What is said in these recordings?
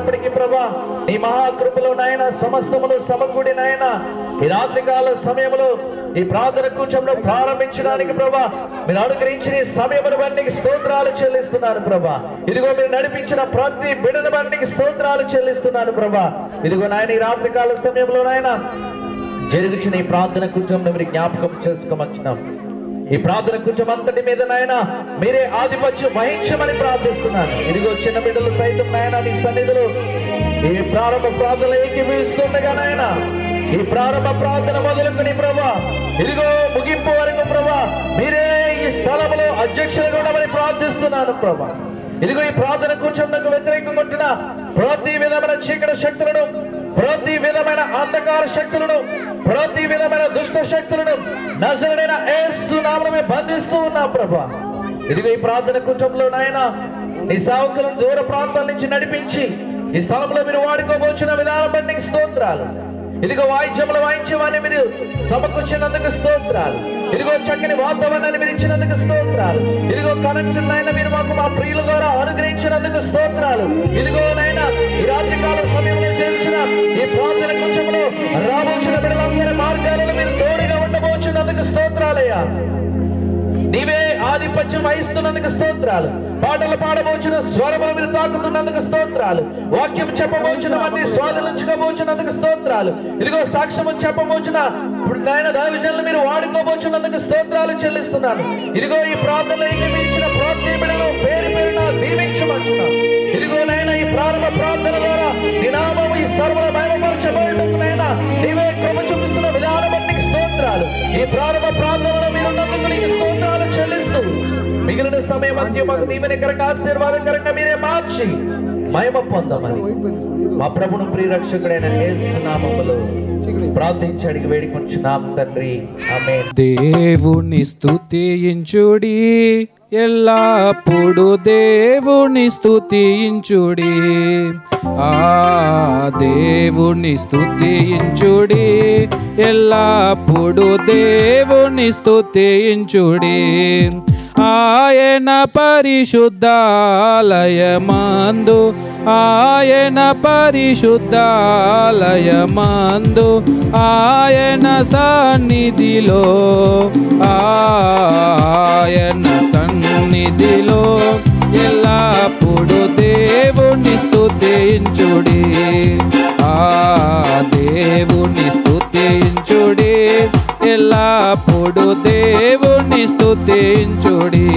ఉన్నప్పటికీ ప్రభా నీ మహాకృపలో నాయన సమస్తమును సమకూడి నాయన ఈ రాత్రికాల సమయంలో ఈ ప్రార్థన కూర్చంలో ప్రారంభించడానికి ప్రభా మీరు అనుగ్రహించిన ఈ సమయమును బట్టి స్తోత్రాలు చెల్లిస్తున్నాను ప్రభా. ఇదిగో మీరు నడిపించిన ప్రతి బిడను బట్టి స్తోత్రాలు చెల్లిస్తున్నాను ప్రభా. ఇదిగో నాయన ఈ రాత్రికాల సమయంలో నాయన జరుగుచిన ఈ ప్రార్థన కూర్చొని మీరు జ్ఞాపకం చేసుకోమచ్చినాం ఈ ప్రార్థన కొంచెం అంతటి మీద నాయన మీరే ఆధిపత్యం వహించమని ప్రార్థిస్తున్నాను. ఇదిగో చిన్న బిడ్డలు సైతం నాయన నీ సన్నిధిలో ఈ ప్రారంభ ప్రార్థన ఏకీభవిస్తుండగా నాయన ఈ ప్రారంభ ప్రార్థన మొదలుకొని ప్రభా ఇదిగో ముగింపు వరకు ప్రభా మీరే ఈ స్థలంలో అధ్యక్షులుగా ఉండమని ప్రార్థిస్తున్నాను ప్రభా. ఇదిగో ఈ ప్రార్థన కూర్చొని వ్యతిరేకం ప్రతి విధమైన చీకటి శక్తులను ప్రతి విధమైన అంధకార శక్తులను ప్రతి విధమైన దుష్ట శక్తులను నజరుడైన ఏసు నామమే బంధిస్తూ ఉన్నా ప్రభా. ఇదిగో ఈ ప్రార్థన కూర్చంలో నాయన నీ సావుకులను దూర ప్రాంతాల నుంచి నడిపించి ఈ స్థలంలో మీరు వాడుకోబోచిన విధానం బట్టి స్తోత్రాలు. ఇదిగో వాయిద్యములు వాయించేవాన్ని మీరు సమకూర్చినందుకు స్తోత్రాలు. ఇదిగో చక్కని వాతావరణాన్ని మీరు ఇచ్చినందుకు స్తోత్రాలు. ఇదిగో కనెక్షన్ నాయన మీరు మాకు మా ప్రియుల ద్వారా అనుగ్రహించినందుకు స్తోత్రాలు. ఇదిగో నాయన ఈ రాత్రికాల సమయంలో చేర్చిన ఈ ప్రార్థన కొంచెంలో రాబోచిన బిడ్డలందరి మార్గాలలో మీరు తోడుగా ఉండబోచున్నందుకు స్తోత్రాలయ్యా. నీవే ఆధిపత్యం వహిస్తున్నందుకు స్తోత్రాలు. పాటలు పాడబోచిన స్వరములు మీరు తాకుతున్నందుకు స్తోత్రాలు. వాక్యం చెప్పబోచిన వాటిని స్వాధీనించుకోబోచున్నందుకు స్తోత్రాలు. ఇదిగో సాక్ష్యము చెప్పబోచిన ఇప్పుడు నాయన దావిజన్లు మీరు వాడుకోబోచున్నందుకు స్తోత్రాలు చెల్లిస్తున్నాను. ఇదిగో ఈ ప్రార్థనలో ఇచ్చిన ప్రతి బిడ్డను పేరు పేరున దీవించమంటున్నాను ఇదిగో నాయన ఈ ప్రారంభ ప్రార్థన ద్వారా దినామము ఈ స్థలంలో మహిమపరచబడటకు నాయన నీవే క్రమ చూపిస్తున్న విధానం స్తోత్రాలు. ఈ ప్రారంభ ప్రార్థనలో మీరున్నందుకు నీకు స్తోత్రాలు మిగిలిన సమయం అంత్యం మాకు దీవెనకరంగా ఆశీర్వాదకరంగా మీరే మార్చి మహిమ పొందమని. మా ప్రభును ప్రియరక్షకుడైన యేసు నామములో ప్రార్థించి అడిగి వేడుకొంచున్నాం తండ్రి. ఆమె దేవుని స్థుతించుడి ఎల్లప్పుడు దేవుని స్థుతించుడి ఆ దేవుని స్థుతించుడి ఎల్లప్పుడు దేవుని స్తుతించుడి ఆయన పరిశుద్ధాలయమందు ఆయన పరిశుద్ధాలయమందు ఆయన సన్నిధిలో ఆయన సన్నిధిలో ఎల్లప్పుడు దేవుని స్తుతించుడి ఆ దేవుని స్తుతించుడి. ఎల్లప్పుడు దేవుని స్థుతించుడి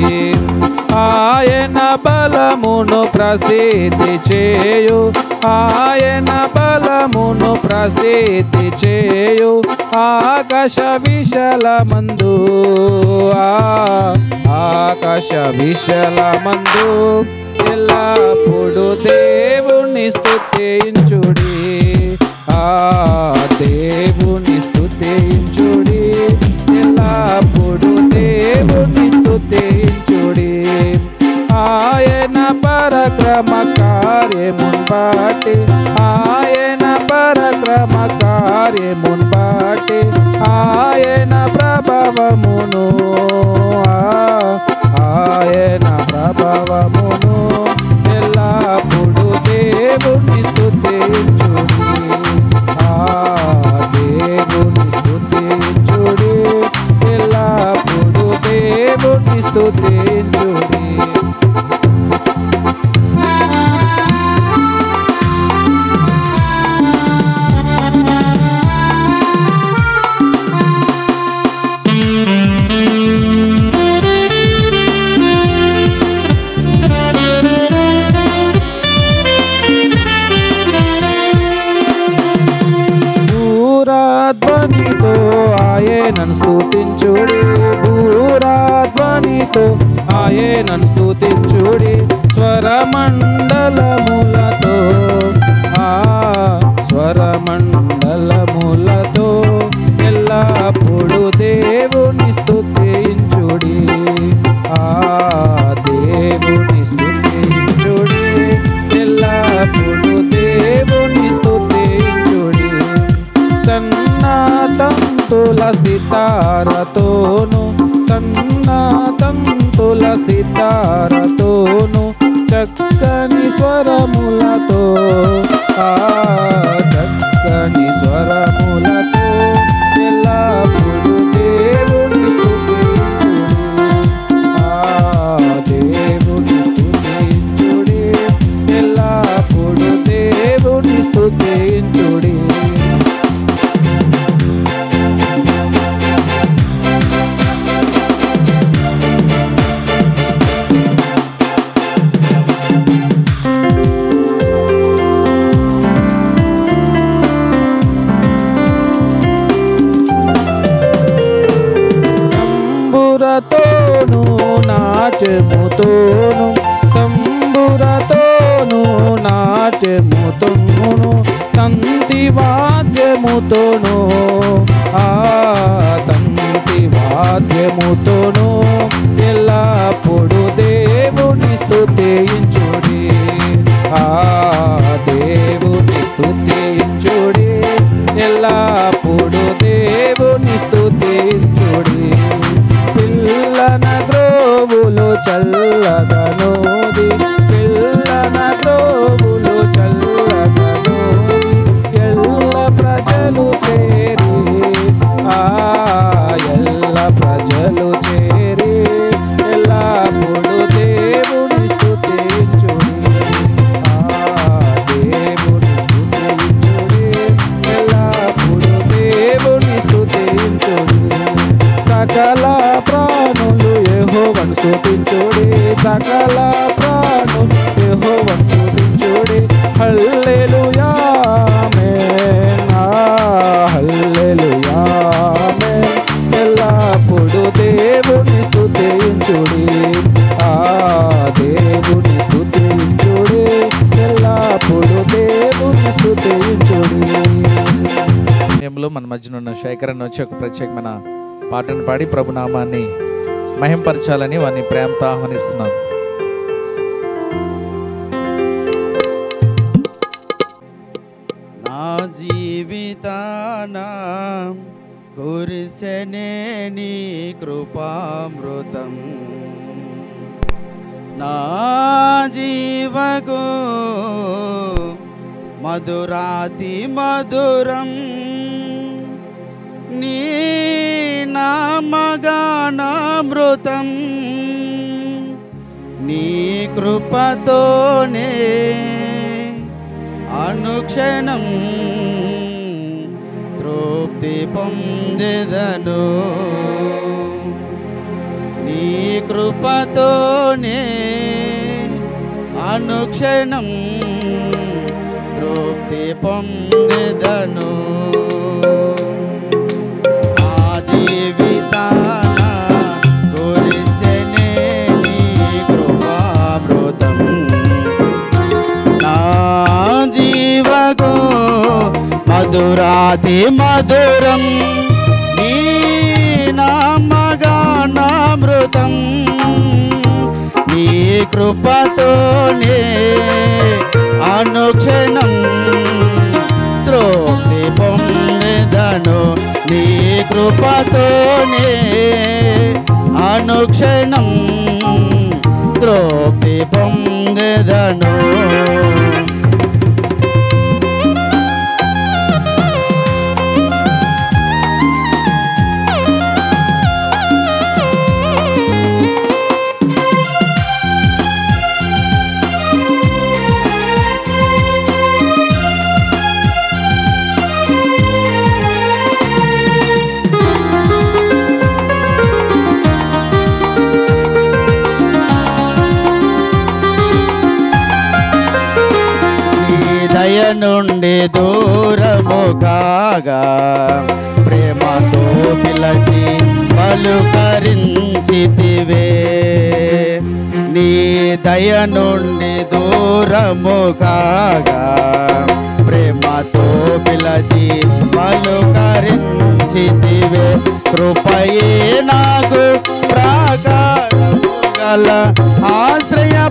ఆయన బలమును ప్రసిద్ధి చేయు. ఆయన బలమును ప్రసిద్ధి చేయు. ఆకాశ విశలమందు. ఆ ఆకాశ విశలమందు ఎల్లప్పుడు దేవుని స్థుతించుడి ఆ దేవుని స్తుతించుడి ఎల్లప్పుడు దేవుని స్తుతించుడి ఆయన పరక్రమ కార్యమున్ బాటి ఆయన పరక్రమ కార్యమున్ బాటి ఆయన ప్రభావమును ఆ- ఆయన ప్రభావమును ఎల్లప్పుడు దేవుని స్తుతించుడి ఆ దేవుని స్వరమండలములతో శేఖరన్ వచ్చి ఒక ప్రత్యేకమైన పాటను పాడి ప్రభునామాన్ని మహింపరచాలని వారిని ప్రేమతో ఆహ్వానిస్తున్నాను. నా జీవితాన కురిసెనే నీ కృపామృతం. నా జీవకు మధురాతి మధురం కృపతోనే అనుక్షణం తృప్తి పొందెదను నీ కృపతోనే అనుక్షణం తృప్తి పొందెదను మధురాతి మధురం నీ నామగానామృతం. నీ కృపతోనే అనుక్షణం త్రోపి పొందను నీ కృపతోనే అనుక్షణం త్రోపి పొందెదను. నుండి దూరము కాగా ప్రేమతో పిలచి పలుకరించితివే. నీ దయ నుండి దూరము కాగా ప్రేమతో పిలచి పలుకరించితివే. కృపయే నాకు ప్రాకారము గల ఆశ్రయపురమాయను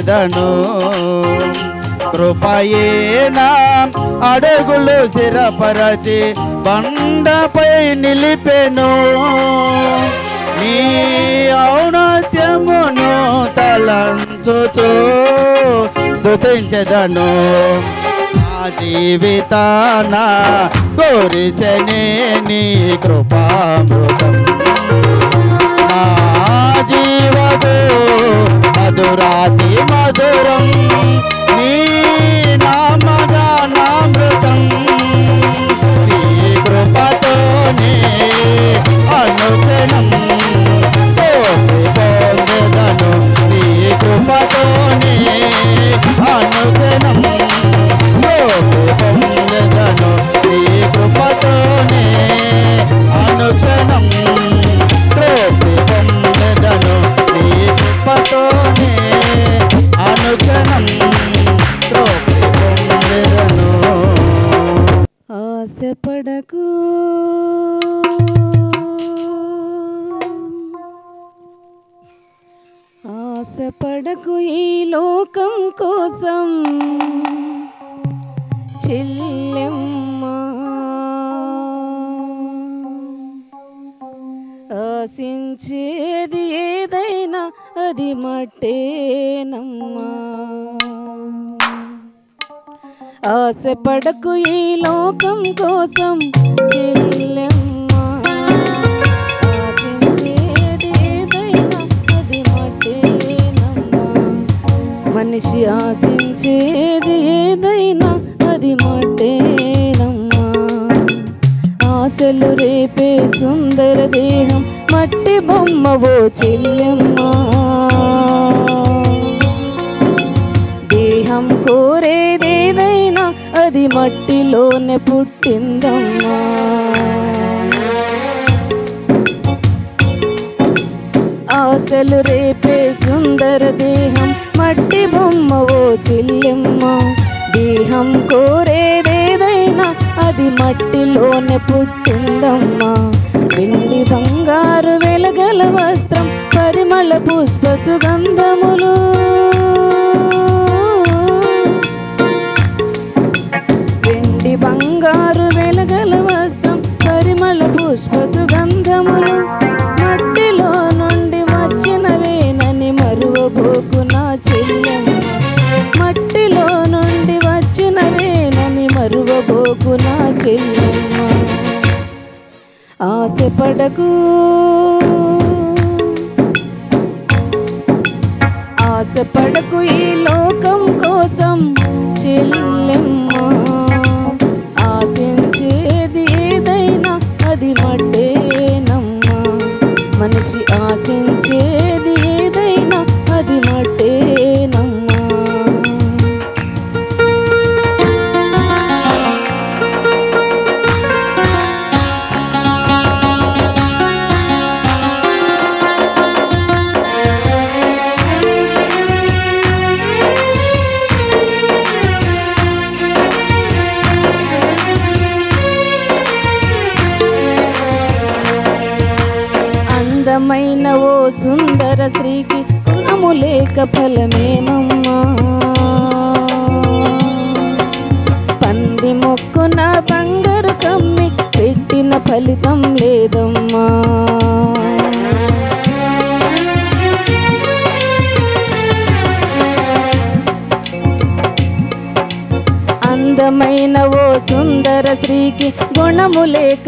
స్తుతించెదను కృపయేనా అడుగులు స్థిరపరచి బండపై నిలిపెను. నీ ఔనత్యమును తలంచుతూ స్తుతించెదను. నా జీవితాన కోరిసెనే నీ కృపామృతం. నా జీవతో మధురాతి మధురం నీ నామగానామృతం నీ కృపతోనే అనుక్షణం కోరి పొందెదను నీ కృపతోనే అనుక్షణం కోరి పొందెదను నీ కృపతోనే అనుక్షణం ఆశపడకు ఈ లోకం కోసం చెల్లెమ్మా. ఆశించేది అది మనిషి ఆశించేది ఏదైనా అది మట్టేనమ్మా. ఆశలు రేపే సుందర దేహం మట్టి బొమ్మవో చెల్లెమ్మా. అది మట్టిలోనే పుట్టిందమ్మా. ఆశలు రేపే సుందర దేహం మట్టి బొమ్మవో చెల్లెమ్మ. దేహం కోరేదేదైనా అది మట్టిలోనే పుట్టిందమ్మా. వెండి బంగారు వెలగల వస్త్రం పరిమళ పుష్ప సుగంధములు. చెల్లెమ్మ ఆశపడకు ఆశపడకు ఈ లోకం కోసం చెల్లెమ్మ.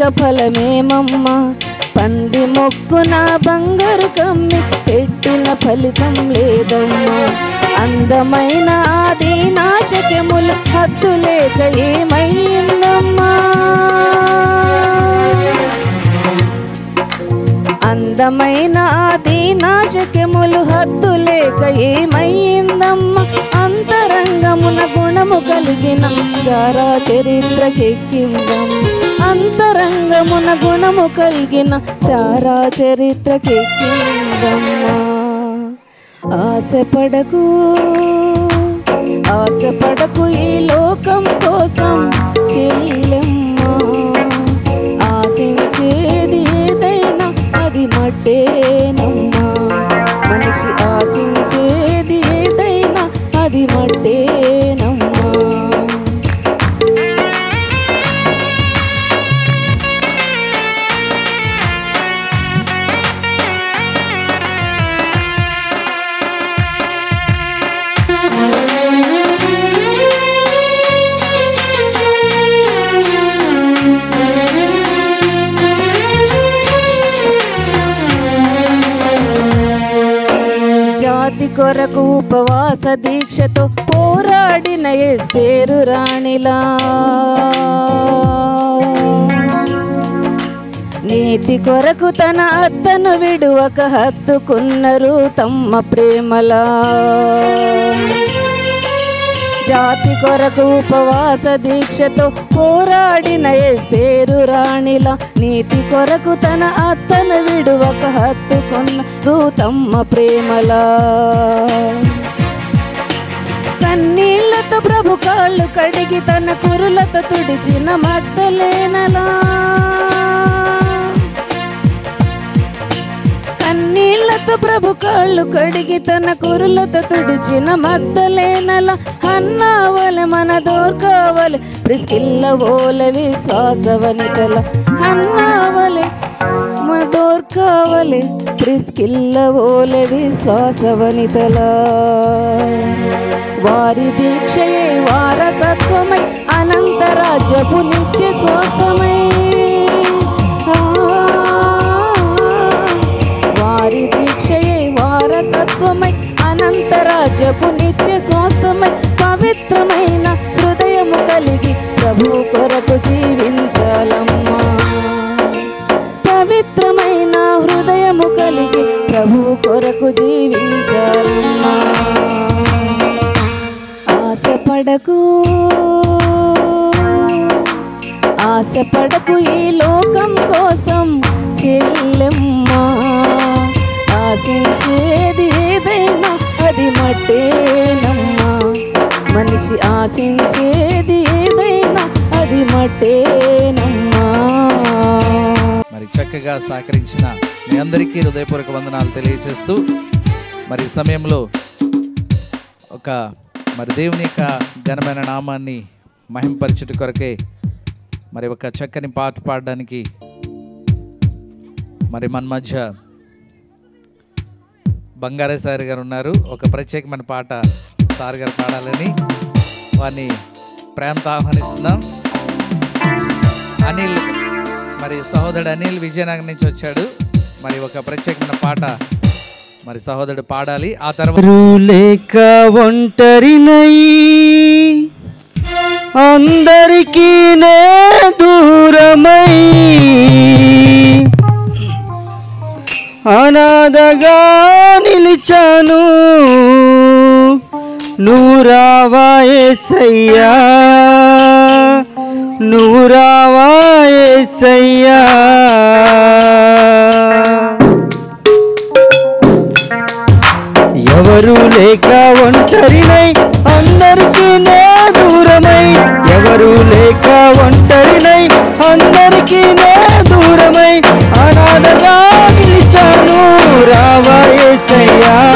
గుణము ఫలమేమమ్మా? పంది మొక్కున బంగారు కమ్మి పెట్టిన ఫలితం లేదమ్మా. అందమైన ఆది నాశకముల హద్దు లేక ఏమైందమ్మా? అందమైన దీనాశక్యములు హద్దు లేక ఏమైందమ్మా? అంతరంగమున గుణము కలిగిన గారా చరిత్రకెక్కిందమ్మ. అంతరంగమున గుణము కలిగిన చారా చరిత్రకెక్కిందమ్మా ఆశపడకు ఆశపడకు ఈ లోకం కోసం చెల్లె కొరకు ఉపవాస దీక్షతో పోరాడిన ఎస్తేరు రాణిలా. నీతి కొరకు తన అత్తను విడువక హత్తుకున్నారు తమ్మ ప్రేమలా. జాతి కొరకు ఉపవాస దీక్షతో పోరాడిన ఎస్తేరు రాణిల? నీతి కొరకు తన అత్తను విడువక హత్తుకున్న రూతమ్మ ప్రేమలా. కన్నీళ్ళతో ప్రభు కాళ్ళు కడిగి తన కురులతో తుడిచిన మద్దలేనలా కన్నీళ్ళతో ప్రభు కాళ్ళు కడిగి తన కురులతో తుడిచిన మద్దలేనలా హన్నావలె మన దోర్కావలె ప్రిస్కిల్ల ఓలె విశ్వాసవనితల హన్నావలె మన దోర్కావలె ప్రిస్కిల్ల ఓలె విశ్వాసవనితల వారి దీక్షయే వారసత్వమై అనంతరాజ్యపు నిత్య స్వాస్థమై. వారి దీక్షయే వారసత్వమై అనంతరాజ్యపు నిత్య స్వాస్థమై పవిత్రమైన హృదయము కలిగి ప్రభు కొరకు జీవించాలమ్మా. పవిత్రమైన హృదయము కలిగి ప్రభు కొరకు జీవించాలమ్మా. ఆశపడకు ఆశపడకు ఈ లోకం కోసం చెల్లెమ్మా. ఆశించేది ఏదైనా అది మట్టేనమ్మా మనిషి ఆశించేది ఏదైనా అది మట్టేనమ్మా. మరి చక్కగా సహకరించిన మీ అందరికీ హృదయపూర్వక వందనాలు తెలియజేస్తూ మరి సమయంలో ఒక మరి దేవుని యొక్క ఘనమైన నామాన్ని మహింపరచుట కొరకే మరి ఒక చక్కని పాట పాడడానికి మరి మన మధ్య బంగారే సార్ గారు ఉన్నారు. ఒక ప్రత్యేకమైన పాట సార్ గారు పాడాలని వారిని ప్రేమతో ఆహ్వానిస్తున్నాం అనిల్ మరి సహోదరుడు అనిల్ విజయనగరం నుంచి వచ్చాడు. మరి ఒక ప్రత్యేకమైన పాట మరి సహోదరుడు పాడాలి. ఆ తర్వాత లేక ఒంటరినై అందరికీ నే దూరమై అనాథగా నిలిచాను. నువ్వు రావా ఏసయ్యా. నువ్వు రావా ఏసయ్యా. ఎవరు లేక ఒంటరినై అందరికీ నే దూరమై. ఎవరు లేక ఒంటరినై అందరికీ నే దూరమై. అనాథగా నిలిచాను రావా యేసయ్యా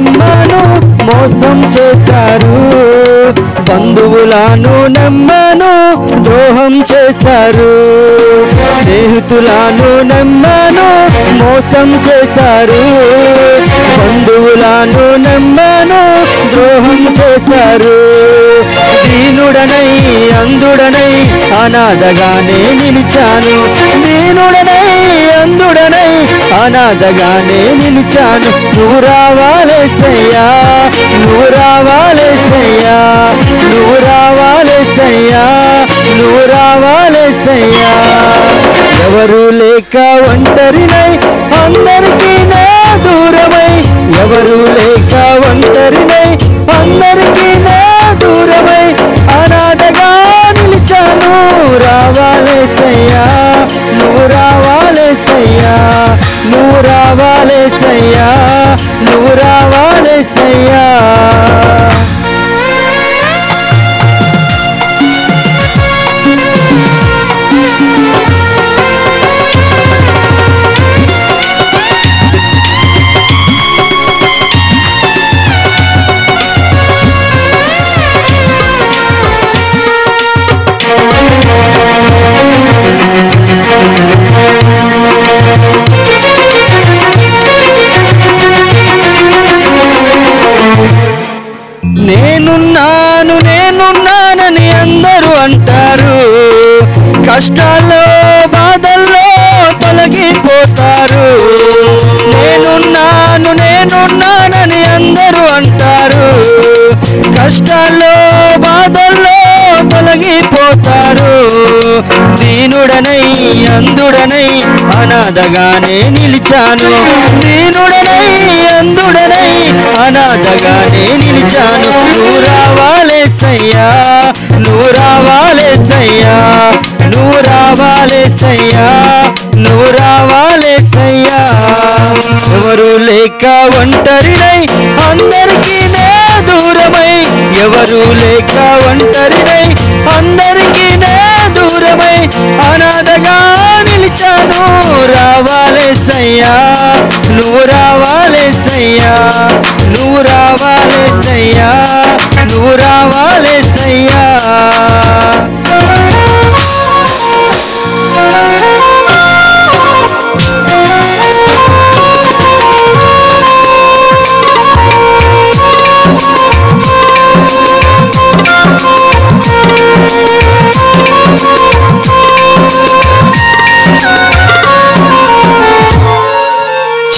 నమ్మాను మోసం చేశారు. బంధువులను నమ్మాను ద్రోహం చేశారు. స్నేహితులను నమ్మాను మోసం చేశారు. బంధువులను నమ్మాను ద్రోహం చేశారు. దీనుడనై అందుడనై అనాథగానే నిలిచాను. దీనుడనై అందుడనై అనాథగానే నిలిచాను. నువ్వు రావాలేసయ్యా నువ్వు రావాలేసయ్యా నువ్వు రావాలేసయ్యా నువ్వు రావాలేసయ్యా ఎవరు లేక ఒంటరినై అందరికీ నా దూరమై. ఎవరు లేక ఒంటరినై అందరికీ నా అనాథగా నిలిచాను. రావాలేసయ్యా నువ్వు రావాలేసయ్యా నువ్వు రావాలేసయ్యా నువ్వు రావాలేసయ్యా కష్టాల్లో బాధల్లో తొలగిపోతారు నేనున్నాను నేనున్నానని అందరూ అంటారు. కష్టాల్లో బాధ తొలగిపోతారు దీనుడనై అందుడనై అనాథగానే నిలిచాను. దీనుడనై అందుడనై అనాథగానే నిలిచాను. నువ్వు రావాలేసయ్యా నువ్వు రావాలేసయ్యా నువ్వు రావాలేసయ్యా నువ్వు రావాలేసయ్యా ఎవరు లేక ఒంటరినై అందరికీ దూరమై ఎవరు లేక ఒంటరినై అందరికీ నే దూరమై అనాథగా నిలిచాను. రావాలే సయ్యా నువ్వు రావాలే సయ్యా నువ్వు రావాలే సయ్యా నువ్వు రావాలే సయ్యా.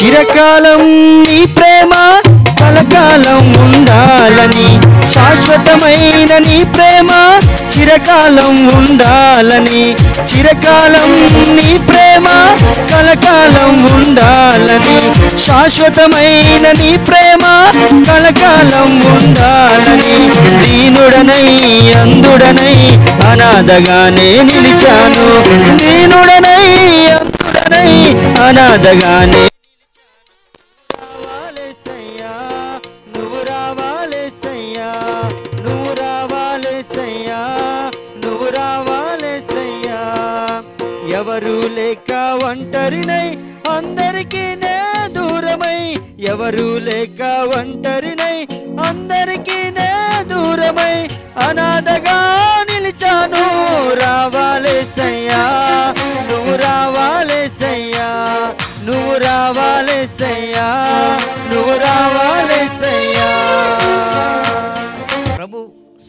చిరకాలం నీ ప్రేమ కలకాలం ఉండాలని శాశ్వతమైన నీ ప్రేమ చిరకాలం ఉండాలని చిరకాలం నీ ప్రేమ కలకాలం ఉండాలని శాశ్వతమైన నీ ప్రేమ కలకాలం ఉండాలని దీనుడనై అందుడనై అనాథగానే నిలిచాను. దీనుడనై అందుడనై అనాథగానే ఒంటరినై అందరికీ నే దూరమై ఎవరు లేక ఒంటరినై అందరికీ నే దూరమై అనాథగా నిలిచాను. రావాలేసయ్యా నువ్వు రావాలేసయ్యా నువ్వు రావాలేసయ్యా నువ్వు రావాలేసయ్యా ప్రభు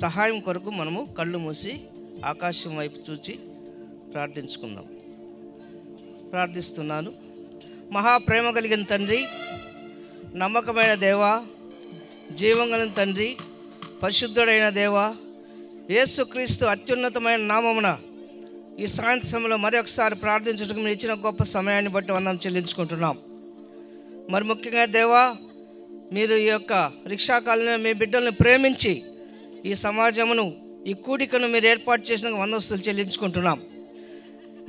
సహాయం కొరకు మనము కళ్ళు మూసి ఆకాశం వైపు చూచి ప్రార్థించుకుందాం. ప్రార్థిస్తున్నాను. మహాప్రేమ కలిగిన తండ్రి నమ్మకమైన దేవా జీవం తండ్రి పరిశుద్ధుడైన దేవా యేసుక్రీస్తు అత్యున్నతమైన నామమున ఈ సాయంత్రం సమయంలో మరొకసారి ప్రార్థించడానికి మీరు ఇచ్చిన గొప్ప సమయాన్ని బట్టి వందం చెల్లించుకుంటున్నాం. మరి ముఖ్యంగా దేవా మీరు ఈ యొక్క రిక్షా కాలనీ మీ బిడ్డలను ప్రేమించి ఈ సమాజమును ఈ కూడికను మీరు ఏర్పాటు చేసిన వందస్తులు చెల్లించుకుంటున్నాం.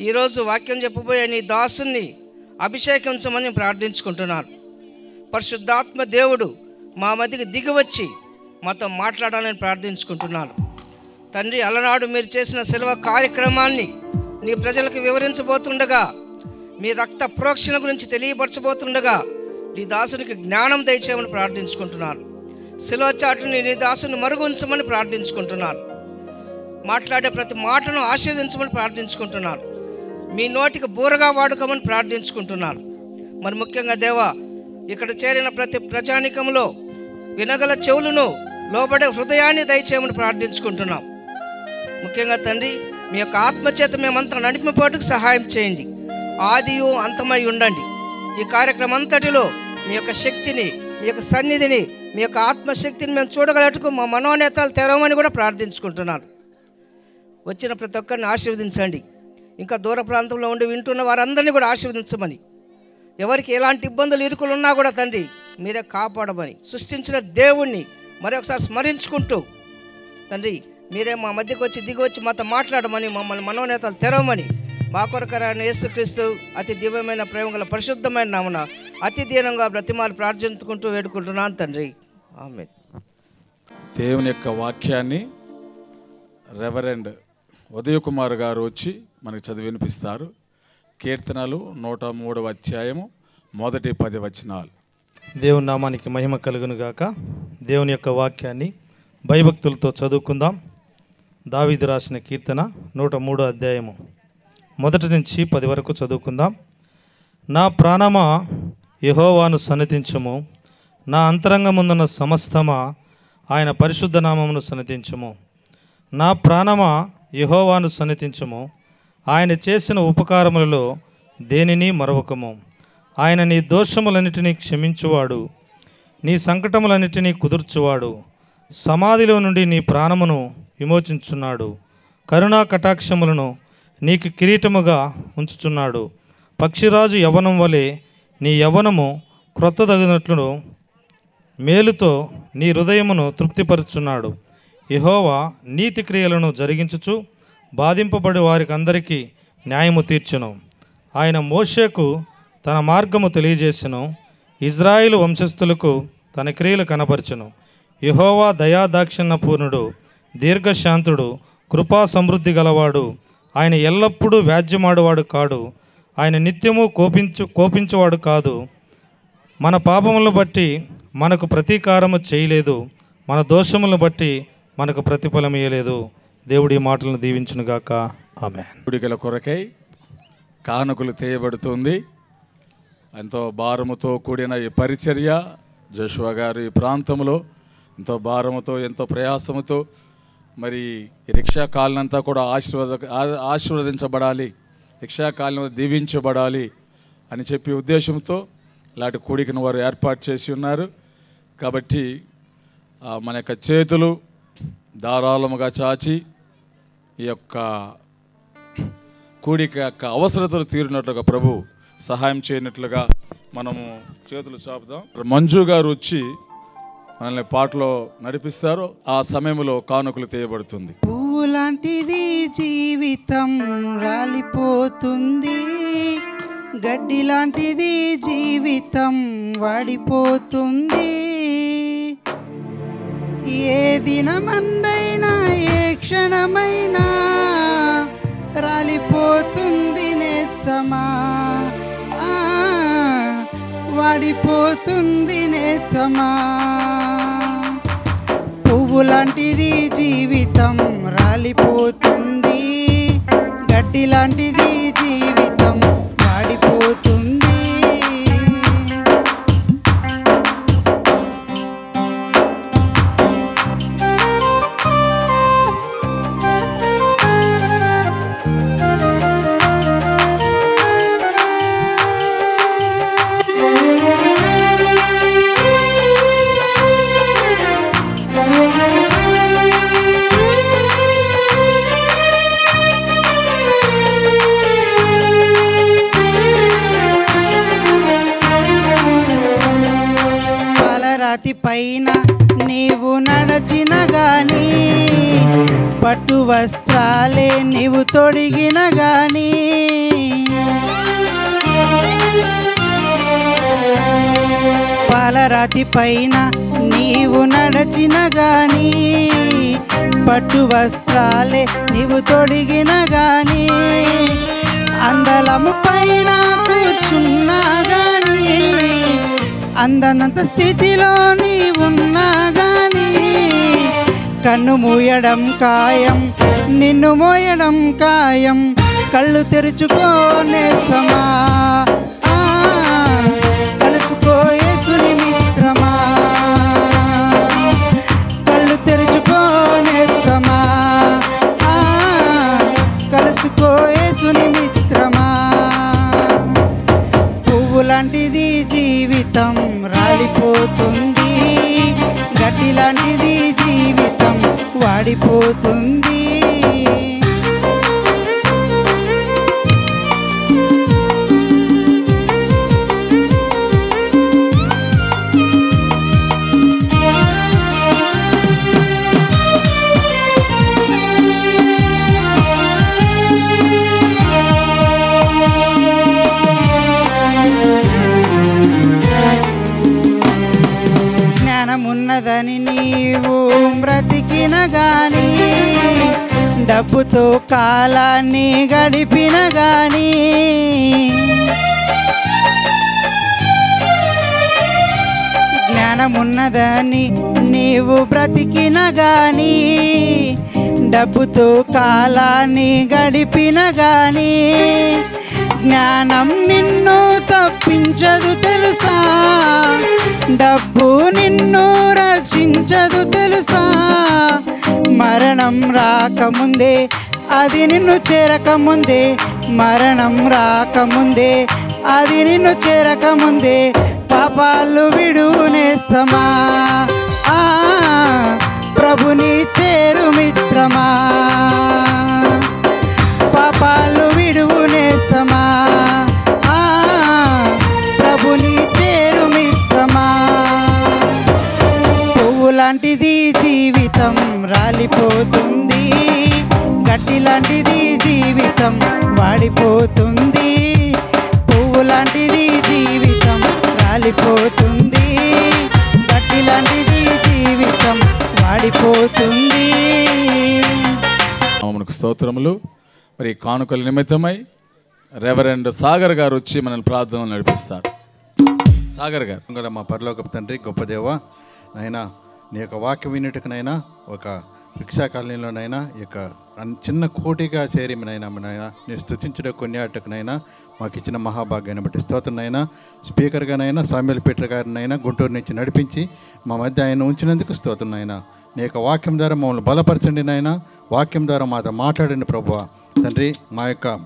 ఈరోజు వాక్యం చెప్పబోయే నీ దాసుని అభిషేకించమని ప్రార్థించుకుంటున్నాను. పరిశుద్ధాత్మ దేవుడు మా మధ్యకి దిగివచ్చి మాతో మాట్లాడాలని ప్రార్థించుకుంటున్నాను. తండ్రి అలనాడు మీరు చేసిన సెలవు కార్యక్రమాన్ని నీ ప్రజలకు వివరించబోతుండగా మీ రక్త ప్రోక్షణ గురించి తెలియపరచబోతుండగా నీ దాసునికి జ్ఞానం దయచేయమని ప్రార్థించుకుంటున్నాను. శిలువ చాటుని నీ దాసుని మరుగుంచమని ప్రార్థించుకుంటున్నాను. మాట్లాడే ప్రతి మాటను ఆశీర్దించమని ప్రార్థించుకుంటున్నాను. మీ నోటికి బూరగా వాడుకోమని ప్రార్థించుకుంటున్నాను మరి ముఖ్యంగా దేవా ఇక్కడ చేరిన ప్రతి ప్రజానికంలో వినగల చెవులను లోబడే హృదయాన్ని దయచేయమని ప్రార్థించుకుంటున్నాం. ముఖ్యంగా తండ్రి మీ యొక్క ఆత్మచేత మేమంతా నడిపిపోటుకు సహాయం చేయండి. ఆదియు అంతమై ఉండండి. ఈ కార్యక్రమం అంతటిలో మీ యొక్క శక్తిని మీ యొక్క సన్నిధిని మీ యొక్క ఆత్మశక్తిని మేము చూడగలట్టుకు మా మనోనేతాలు తెరవమని కూడా ప్రార్థించుకుంటున్నాను. వచ్చిన ప్రతి ఒక్కరిని ఆశీర్వదించండి. ఇంకా దూర ప్రాంతంలో ఉండి వింటున్న వారందరినీ కూడా ఆశీర్వదించమని. ఎవరికి ఎలాంటి ఇబ్బందులు ఇరుకులు ఉన్నా కూడా తండ్రి మీరే కాపాడమని సృష్టించిన దేవుణ్ణి మరొకసారి స్మరించుకుంటూ తండ్రి మీరే మా మధ్యకు వచ్చి దిగి వచ్చి మాతో మాట్లాడమని మమ్మల్ని మనోనేతలు తెరవమని మా కొరకరాయన యేసుక్రీస్తు అతి దివ్యమైన ప్రేమ గల పరిశుద్ధమైన నామన అతి దీనంగా బ్రతిమాలు ప్రార్థించుకుంటూ వేడుకుంటున్నాను తండ్రి. ఆమె దేవుని యొక్క వాక్యాన్ని రెవరెండ్ ఉదయకుమార్ గారు వచ్చి మనకి చదివి వినిపిస్తారు. కీర్తనలు నూట మూడవ అధ్యాయము మొదటి పది వచనాలు. దేవుని నామానికి మహిమ కలుగును గాక. దేవుని యొక్క వాక్యాన్ని భయభక్తులతో చదువుకుందాం. దావీదు రాసిన కీర్తన నూట మూడో అధ్యాయము మొదటి నుంచి పది వరకు చదువుకుందాం. నా ప్రాణమా యహోవాను సన్నతించము నా అంతరంగముందున్న సమస్తమా ఆయన పరిశుద్ధ నామమును సన్నతించము నా ప్రాణమా యహోవాను సన్నతించము ఆయన చేసిన ఉపకారములలో దేనిని మరవకము. ఆయన నీ దోషములన్నిటినీ క్షమించువాడు. నీ సంకటములన్నిటినీ కుదుర్చువాడు. సమాధిలో నుండి నీ ప్రాణమును విమోచించున్నాడు. కరుణా కటాక్షములను నీకు కిరీటముగా ఉంచుచున్నాడు. పక్షిరాజు యవనం వలె నీ యవనము క్రొత్తదగినట్లు మేలుతో నీ హృదయమును తృప్తిపరుచున్నాడు. యహోవా నీతి క్రియలను జరిగించుచు బాధింపబడి వారికి అందరికీ న్యాయము తీర్చును. ఆయన మోషేకు తన మార్గము తెలియజేసెను. ఇజ్రాయిల్ వంశస్థులకు తన క్రియలు కనపరచును. యెహోవా దయాదాక్షిణ్యపూర్ణుడు దీర్ఘశాంతుడు కృపా సమృద్ధి గలవాడు. ఆయన ఎల్లప్పుడూ వ్యాజ్యమాడువాడు కాడు. ఆయన నిత్యము కోపించు కోపించువాడు కాదు. మన పాపములను బట్టి మనకు ప్రతీకారము చేయలేదు. మన దోషములను బట్టి మనకు ప్రతిఫలం ఇయ్యలేదు దేవుడి మాటలను దీవించునుగాక. ఆమె గుడికల కొరకై కానుకలు తేయబడుతుంది. ఎంతో భారముతో కూడిన ఈ పరిచర్య జోషువా గారు ఈ ప్రాంతంలో ఎంతో భారముతో ఎంతో ప్రయాసముతో మరి ఈ రిక్షా కాలనంతా కూడా ఆశీర్వద ఆశీర్వదించబడాలి రిక్షా కాలనీ దీవించబడాలి అని చెప్పి ఉద్దేశంతో ఇలాంటి కూడికను వారు ఏర్పాటు చేసి ఉన్నారు. కాబట్టి మన యొక్క చేతులు ధారాళముగా చాచి ఈ యొక్క కూడిక యొక్క అవసరతలు తీరినట్లుగా ప్రభు సహాయం చేయనట్లుగా మనము చేతులు చాపుదాం. మంజు గారు వచ్చి మనల్ని పాటలో నడిపిస్తారు. ఆ సమయంలో కానుకలు తీయబడుతుంది. పువ్వు లాంటిది జీవితం రాలిపోతుంది. గడ్డి లాంటిది జీవితం వాడిపోతుంది. ఏ దినమందైనా ఏ క్షణమైనా రాలిపోతుంది నేస్తమా? వాడిపోతుంది నేస్తమా? పువ్వు లాంటిది జీవితం రాలిపోతుంది గడ్డి లాంటిది జీవితం రాతి పైన నీవు నడచిన గాని పట్టు వస్త్రాలే నీవు తొడిగిన గాని అందలము పైన కూర్చున్నా గాని అందనంత స్థితిలో నీవున్నా ఉన్నా గాని కన్ను మూయడం ఖాయం నిన్ను మోయడం ఖాయం కళ్ళు తెరుచుకోనేస్తమా జీవితం రాలిపోతుంది. గట్టి లాంటిది జీవితం వాడిపోతుంది. గడిపిన గాని డబ్బుతో కాలాన్ని గడిపిన గాని జ్ఞానమున్నదని నీవు బ్రతికిన గాని డబ్బుతో కాలాన్ని గడిపిన గానీ జ్ఞానం నిన్ను తప్పించదు తెలుసా? డబ్బు నిన్ను రక్షించదు తెలుసా? మరణం రాకముందే అది నిన్ను చేరకముందే మరణం రాకముందే అది నిన్ను చేరకముందే పాపాలు విడునేస్తమా? ఆ ప్రభుని చేరు మిత్రమా? పాపాలు విడువు లాంటిది జీవితం రాలిపోతుంది. గట్టి లాంటిది జీవితం వాడిపోతుంది. పువ్వు లాంటిది జీవితం రాలిపోతుంది. గట్టి లాంటిది జీవితం వాడిపోతుంది. మనకు స్తోత్రములు. మరి కానుకల నిమిత్తమై రెవరెండ్ సాగర్ గారు వచ్చి మనల్ని ప్రార్థనలు నడిపిస్తారు. సాగర్ గారు. మా పరలోకపు తండ్రి గొప్ప దేవ నాయనా నీ యొక్క వాక్య వినుటకునైనా ఒక రిక్షా కాలనీలోనైనా ఈ యొక్క చిన్న కోటిగా చేరి నైనా నాయన నేను స్థుతించడం కొన్నియాటకునైనా మాకు ఇచ్చిన మహాభాగ్యాన్ని బట్టి స్తోత్రనైనా స్పీకర్గానైనా సామ్యుల పీటర్ గారినైనా గుంటూరు నుంచి నడిపించి మా మధ్య ఆయన ఉంచినందుకు స్తోత్రనైనా నీ యొక్క వాక్యం ద్వారా మమ్మల్ని బలపరచండి నాయన వాక్యం ద్వారా మాతో మాట్లాడండి ప్రభు తండ్రి మా యొక్క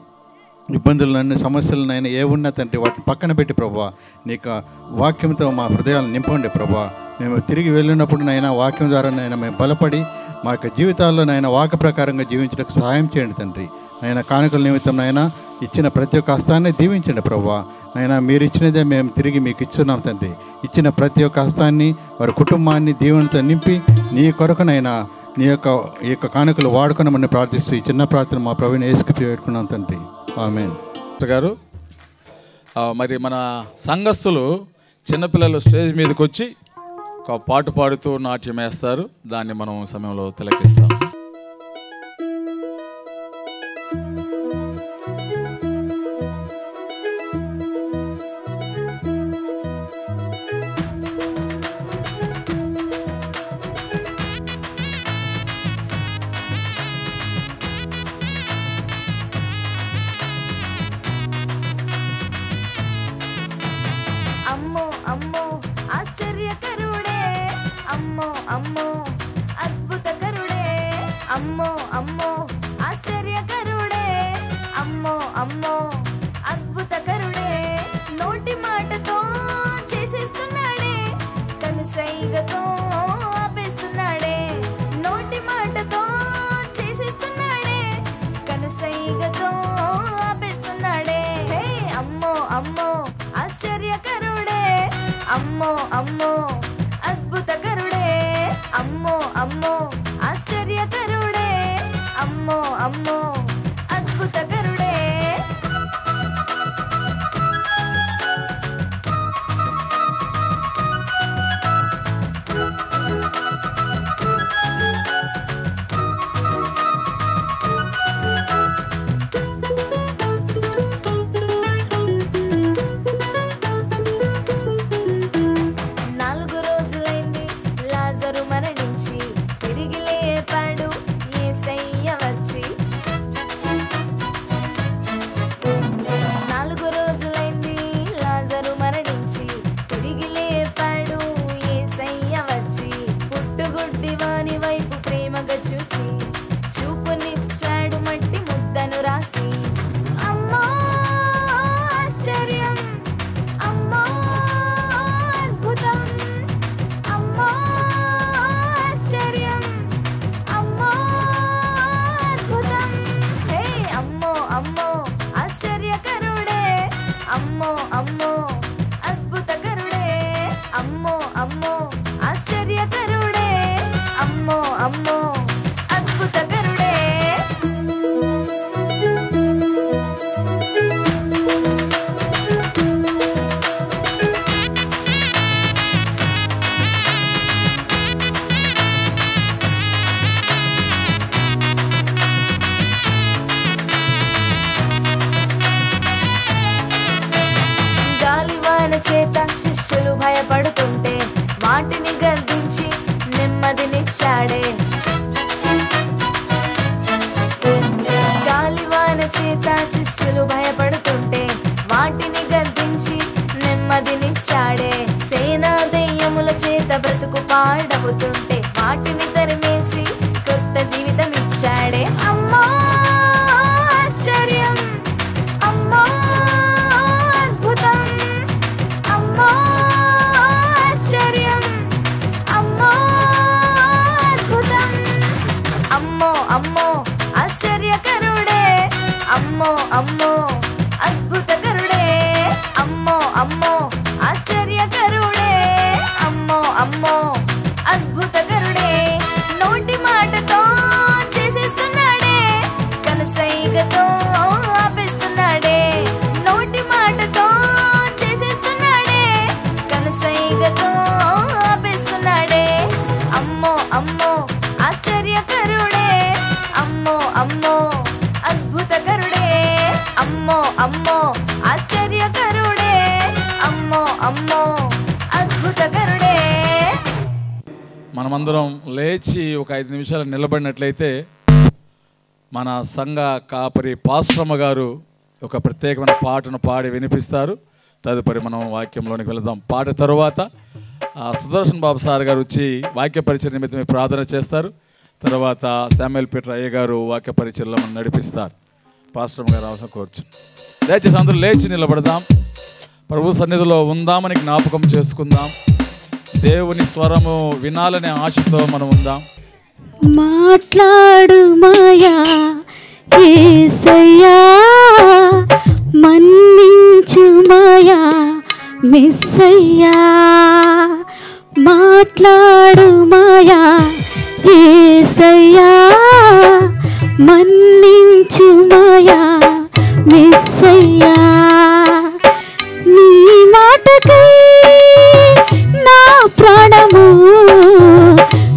ఇబ్బందులను సమస్యలనైనా ఏ ఉన్నా తండ్రి వాటిని పక్కన పెట్టి ప్రభా నీకు వాక్యంతో మా హృదయాలను నింపండి ప్రభా మేము తిరిగి వెళ్ళినప్పుడు నైనా వాక్యం ద్వారా నైనా మేము బలపడి మా యొక్క జీవితాల్లో నైనా వాక్య ప్రకారంగా జీవించడానికి సహాయం చేయండి తండ్రి. నైనా కానుకల నిమిత్తం నైనా ఇచ్చిన ప్రతి ఒక్క హస్తాన్ని దీవించండి ప్రభా నైనా మీరు ఇచ్చినదే మేము తిరిగి మీకు ఇస్తున్నాం తండ్రి. ఇచ్చిన ప్రతి ఒక్క హస్తాన్ని వారి కుటుంబాన్ని దీవెనతో నింపి నీ కొరకునైనా నీ యొక్క ఈ యొక్క కానుకలు వాడుకొనమని ప్రార్థిస్తూ ఈ చిన్న ప్రార్థన మా ప్రవీణ వేసుకు పెట్టుకున్నాం తండ్రి. ఆమె గారు మరి మన సంఘస్థులు చిన్నపిల్లలు స్టేజ్ మీదకి వచ్చి ఒక పాట పాడుతూ నాట్యం వేస్తారు. దాన్ని మనం సమయంలో తిలకిస్తాం. కనుసైగతో ఆపేస్తున్నాడే. హే అమ్మో అమ్మో ఆశ్చర్యకరుడే. అమ్మో అమ్మో అద్భుతకరుడే. అమ్మో అమ్మో ఆశ్చర్యకరుడే. అమ్మో అమ్మో. మనమందరం లేచి ఒక ఐదు నిమిషాలు నిలబడినట్లయితే మన సంఘ కాపరి పాశ్రమ గారు ఒక ప్రత్యేకమైన పాటను పాడి వినిపిస్తారు. తదుపరి మనం వాక్యంలోనికి వెళదాం. పాట తరువాత ఆ, సుదర్శన్ బాబు సార్ గారు వచ్చి వాక్య పరిచయ నిమిత్తమే ప్రార్థన చేస్తారు. తర్వాత శామ్యుల్ పీటర్ అయ్య గారు వాక్య పరిచయలో మనం నడిపిస్తారు. పాశ్రమ గారు అవసరం కోర్చు. దయచేసి అందరూ లేచి నిలబడదాం. ప్రభు సన్నిధిలో ఉందామని జ్ఞాపకం చేసుకుందాం. దేవుని స్వరము వినాలనే ఆశతో మనం ఉందాం. మాట్లాడు మాయా ఏసయ్యా మన్నించు మాయా మిస్సయ్యా. మాట్లాడు మాయా ఏసయ్యా మన్నించు మాయా మిస్సయ్యా. నీ మాటకై నా ప్రాణము.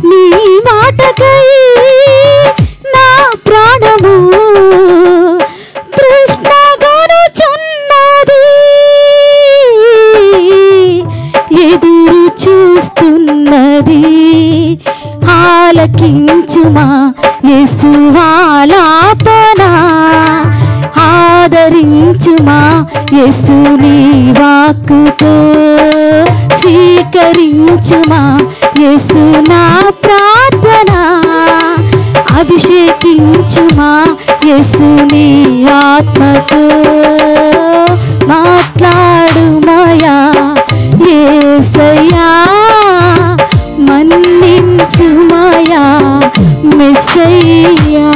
నీ మాటకై నా ప్రాణము. కృష్ణగనుచున్నది ఎదురు చూస్తున్నది. ఆలకించుమా యేసువాలాపనా ఆదరించుమా యేసుని వాక్కుతో. స్వీకరించుమా యేసు నా ప్రార్థన? అభిషేకించుమా? యేసుని ఆత్మతో మాట్లాడు మాయా ఏసయ్యా మన్నించుమయా? మెస్సయ్యా.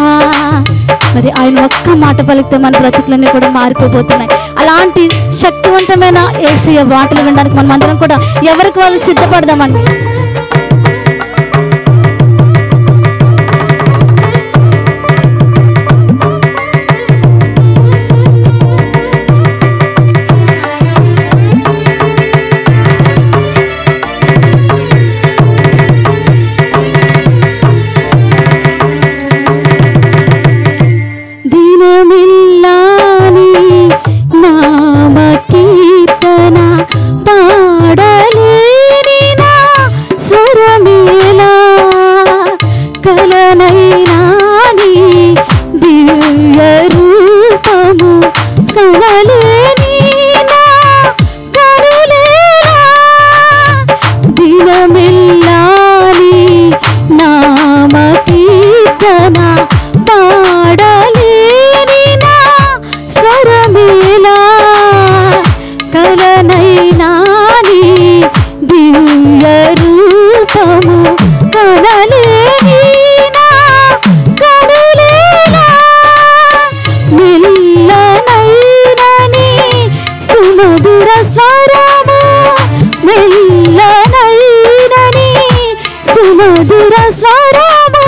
మరి ఆయన ఒక్క మాట పలికితే మన బ్రతుకులన్నీ కూడా మారిపోబోతున్నాయి. అలాంటి శక్తివంతమైన ఏసీ మాటలు వినడానికి మనం అందరం కూడా ఎవరికి వాళ్ళు సిద్ధపడదామండి స్వరము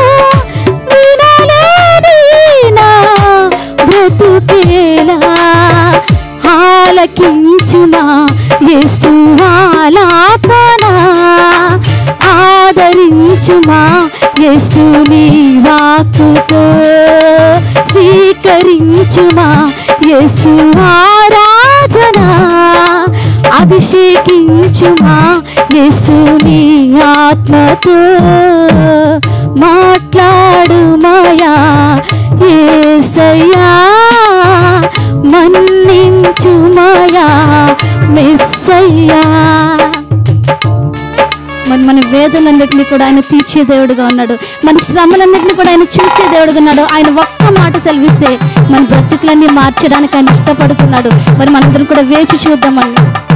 వినలేని బ్రతుకేలా ఆలకించుమా యేసు ఆలాపన ఆదరించుమా యేసుని వాక్కుతో? స్వీకరించుమా యేసు ఆరాధన ఆయన దేవుడుగా ఉన్నాడు. మన శ్రమలన్నింటినీ కూడా ఆయన చూసే దేవుడుగా ఉన్నాడు. ఆయన ఒక్క మాట సెలవిస్తే మన బ్రతుకులన్నీ మార్చడానికి ఆయన ఇష్టపడుతున్నాడు. మరి మనందరం కూడా వేచి చూద్దామండి.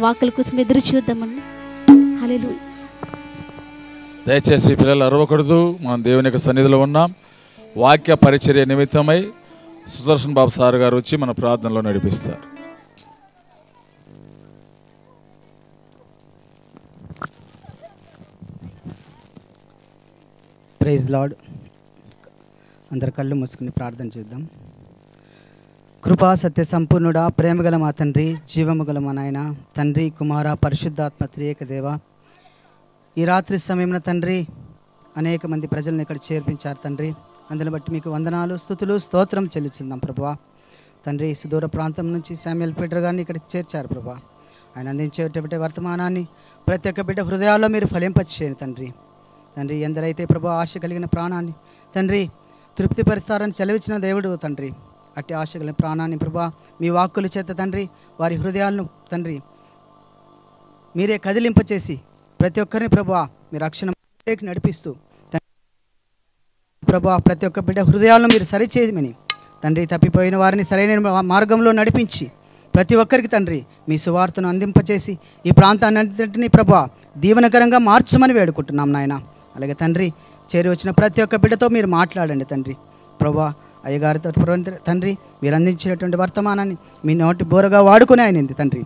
వాక్కుల కోసం ఎదురు చూద్దామండి హల్లెలూయా. దయచేసి పిల్లలు అరవకూడదు. మనం దేవుని యొక్క సన్నిధిలో ఉన్నాం. వాక్య పరిచర్య నిమిత్తమై సుదర్శన్ బాబు సార్ గారు వచ్చి మన ప్రార్థనలో నడిపిస్తారు. Praise Lord. అందరు కళ్ళు మూసుకుని ప్రార్థన చేద్దాం. కృపా సత్య సంపూర్ణుడా ప్రేమగల మా తండ్రి జీవముగల మా నాయన తండ్రి కుమార పరిశుద్ధాత్మ త్రియేక దేవ ఈ రాత్రి సమయమున తండ్రి అనేక మంది ప్రజలను ఇక్కడ చేర్పించారు తండ్రి. అందుని బట్టి మీకు వందనాలు స్థుతులు స్తోత్రం చెల్లిస్తున్నాం ప్రభా తండ్రి సుదూర ప్రాంతం నుంచి శామ్యుల్ పీటర్ గారిని ఇక్కడ చేర్చారు ప్రభా ఆయన అందించేటటువంటి వర్తమానాన్ని ప్రతి ఒక్క బిడ్డ హృదయాల్లో మీరు ఫలింపచేయండి తండ్రి. తండ్రి ఎందరైతే ప్రభు ఆశ కలిగిన ప్రాణాన్ని తండ్రి తృప్తిపరుస్తారని సెలవిచ్చిన దేవుడు తండ్రి. అట్టి ఆశ కలిగిన ప్రాణాన్ని ప్రభా మీ వాక్కుల చేత తండ్రి వారి హృదయాలను తండ్రి మీరే కదిలింపచేసి ప్రతి ఒక్కరిని ప్రభా మీ రక్షణ నడిపిస్తూ ప్రభా ప్రతి ఒక్క బిడ్డ హృదయాలను మీరు సరిచేయమని తండ్రి తప్పిపోయిన వారిని సరైన మార్గంలో నడిపించి ప్రతి ఒక్కరికి తండ్రి మీ సువార్తను అందింపచేసి ఈ ప్రాంతాన్ని ప్రభా దీవనకరంగా మార్చమని వేడుకుంటున్నాం నాయన. అలాగే తండ్రి చేరి వచ్చిన ప్రతి ఒక్క బిడ్డతో మీరు మాట్లాడండి తండ్రి. ప్రభా అయ్యగారితో తండ్రి మీరు అందించినటువంటి వర్తమానాన్ని మీ నోటి బోరగా వాడుకునే ఆయన తండ్రి.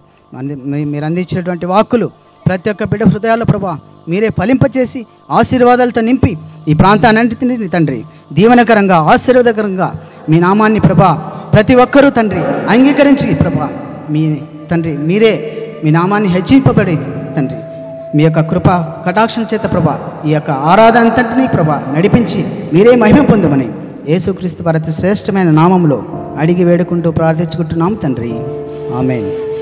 మీరు అందించినటువంటి వాక్కులు ప్రతి ఒక్క బిడ్డ హృదయాల్లో ప్రభా మీరే ఫలింపచేసి ఆశీర్వాదాలతో నింపి ఈ ప్రాంతాన్నింటిని తండ్రి దీవనకరంగా ఆశీర్వాదకరంగా మీ నామాన్ని ప్రభా ప్రతి ఒక్కరూ తండ్రి అంగీకరించి ప్రభా మీ తండ్రి మీరే మీ నామాన్ని హెచ్చింపబడి తండ్రి. మీ యొక్క కృప కటాక్షం చేత ప్రభా ఈ యొక్క ఆరాధన అంతటినీ ప్రభా నడిపించి మీరే మహిమ పొందమని యేసుక్రీస్తు పరతి శ్రేష్టమైన నామంలో అడిగి వేడుకుంటూ ప్రార్థించుకుంటున్నాం తండ్రి. ఆమెన్.